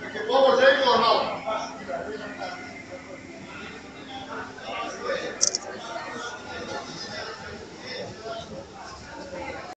Porque vamos aí, Ronaldo.